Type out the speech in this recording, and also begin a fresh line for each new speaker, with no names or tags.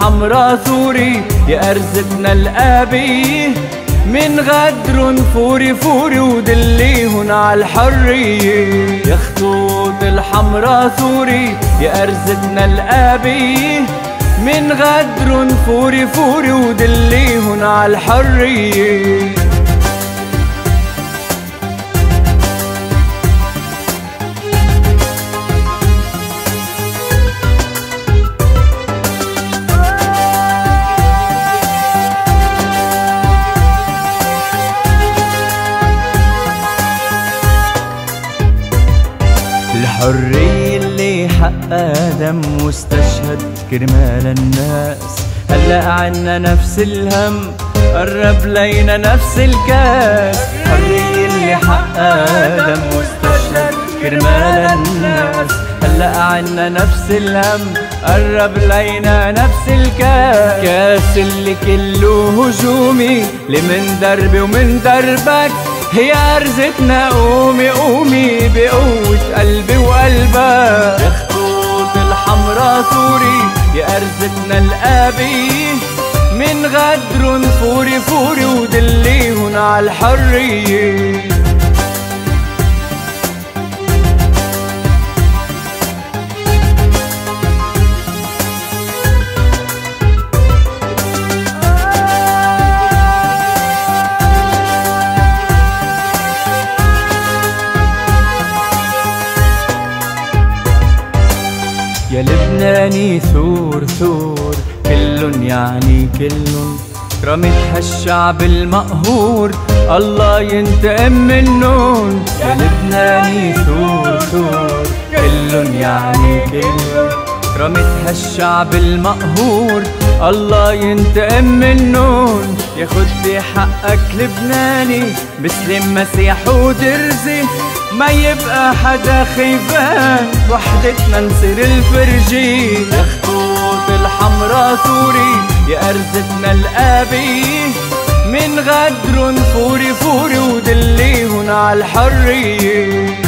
الحمرا ثوري يا أرزتنا الأبية من غدر فوري فوري ودليهن على الحرية يا خطوط الحمرا ثوري يا أرزتنا الأبية من غدر فوري فوري ودليهن على الحرية الحرية اللي حقها دم واستشهد كرمال الناس. هلا عنا نفس الهم قرب لينا نفس الكاس. الحرية اللي حقها دم واستشهد كرمال الناس. هلا عنا نفس الهم قرب لينا نفس الكاس. كاس اللي كله هجومي لمن دربي ومن دربك. هي أرزتنا قومي قومي بقوة قلبي وقلبك. خطوط الحمرا ثوري يا أرزتنا الأبية. من غدر فوري فوري ودليهن على الحرية. يا لبناني ثور ثور كلن يعني كلن رمت هالشعب المقهور الله ينتقم منن يا لبناني ثور ثور كلن يعني كلن رمت هالشعب المقهور. الله ينتقم منن ياخد بحقك لبناني. مسلم مسيح ودرزي. ما يبقى حدا خيفان وحدتنا نصير الفرجي يا خطوط الحمرا ثوري يا أرزتنا الأبية. من غدر فوري فوري ودليهن على الحرية